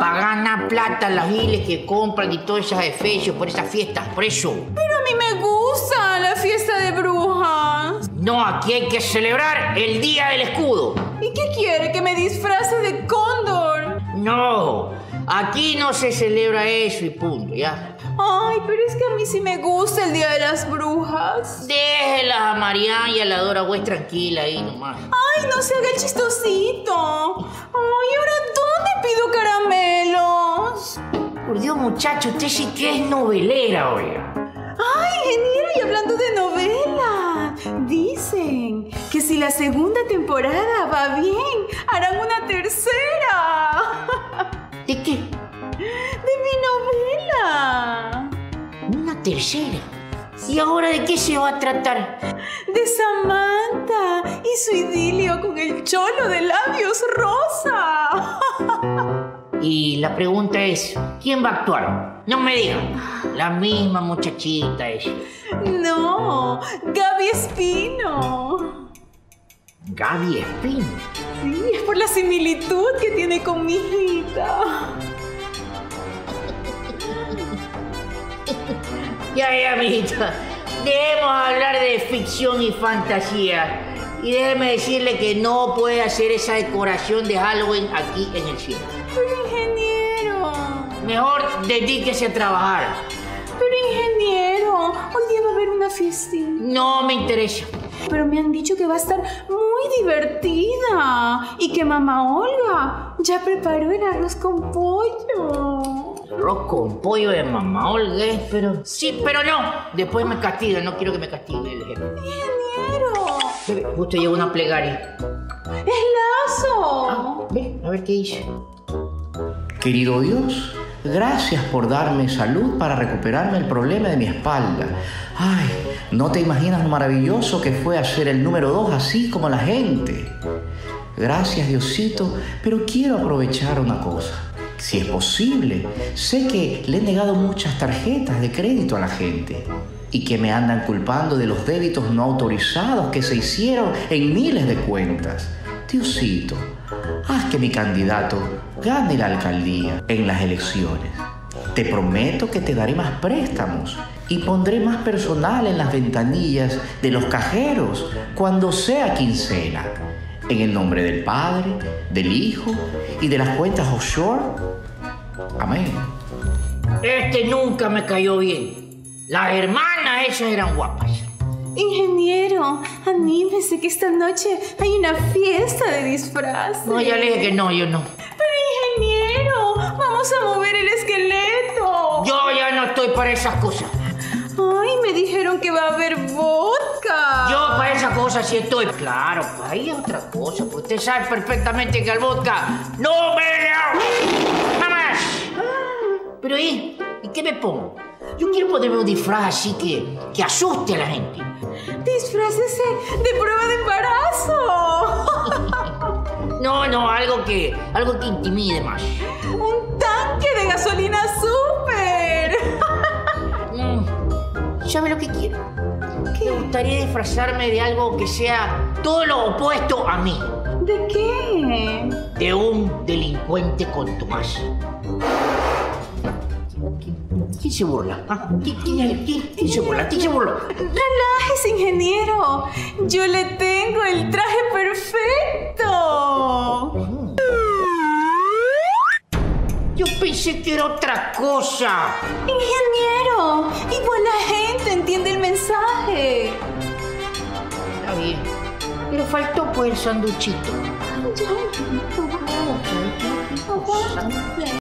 Para ganar plata las giles que compran y todas esas efecios por esas fiestas, por eso. Pero a mí me gusta la fiesta de brujas. No, aquí hay que celebrar el Día del Escudo. ¿Y qué quiere? ¿Que me disfrace de cóndor? No, aquí no se celebra eso y punto, ¿ya? Ay, pero es que a mí sí me gusta el Día de las Brujas. Déjela a Mariana y a la Dora West tranquila ahí nomás. Ay, no se haga el chistosito. Ay, ¿ahora pido caramelos? Por Dios, muchacho, usted sí que es novelera, oiga. Ay, ingeniero, y hablando de novela, dicen que si la segunda temporada va bien, harán una tercera. ¿De qué? De mi novela. Una tercera. ¿Y ahora de qué se va a tratar? De Samantha y su idilio con el cholo de labios rosa. Y la pregunta es, ¿quién va a actuar? No me digan. La misma muchachita ella. No, Gaby Espino. Gaby Espino. Sí, es por la similitud que tiene con mi hijita. Ya, ya, mijita. Dejemos hablar de ficción y fantasía. Y déjeme decirle que no puede hacer esa decoración de Halloween aquí en el cielo. Pero ingeniero. Mejor dedíquese a trabajar. Pero ingeniero, hoy día va a haber una fiestín. No me interesa. Pero me han dicho que va a estar muy divertida y que mamá Olga ya preparó el arroz con pollo. Arroz con pollo de mamá Olga, ¿eh? pero... Sí, pero no. Después me castiga, no quiero que me castigue el jefe. Ingeniero. Bebé, justo llegó una plegaria. ¡Es lazo! Ve, a ver qué dice. Querido Dios, gracias por darme salud para recuperarme el problema de mi espalda. Ay, no te imaginas lo maravilloso que fue hacer el número 2 así como la gente. Gracias Diosito, pero quiero aprovechar una cosa. Si es posible, sé que le he negado muchas tarjetas de crédito a la gente y que me andan culpando de los débitos no autorizados que se hicieron en miles de cuentas. Diosito, haz que mi candidato gane la alcaldía en las elecciones. Te prometo que te daré más préstamos y pondré más personal en las ventanillas de los cajeros cuando sea quincena. En el nombre del Padre, del Hijo y de las cuentas offshore. Amén. Este nunca me cayó bien. Las hermanas esas eran guapas. Ingeniero, anímese que esta noche hay una fiesta de disfraz. No, ya le dije que no, yo no. Pero ingeniero, vamos a mover el esqueleto. Yo ya no estoy para esas cosas. Ay, me dijeron que va a haber vodka. Yo para esas cosas sí estoy. Claro, pues ahí es otra cosa. Pues usted sabe perfectamente que al vodka no me le... ¡Mamás! Pero ¿y? ¿Y qué me pongo? Yo quiero ponerme un disfraz así que, que asuste a la gente. Disfrácese de prueba de embarazo. No, no, algo que, algo que intimide más. Un tanque de gasolina súper. Mm, ¿Sabe lo que quiero? Me gustaría disfrazarme de algo que sea todo lo opuesto a mí. ¿De qué? De un delincuente con Tomás. ¿Quién, se burla? ¿Ah? ¿Quién, quién- quién- quién se burla? ¿Quién se burló? Relájese, ingeniero. Yo le tengo el traje perfecto. Yo pensé que era otra cosa. Ingeniero, igual la gente entiende el mensaje. Está bien. Pero faltó pues el sanduchito. Ya,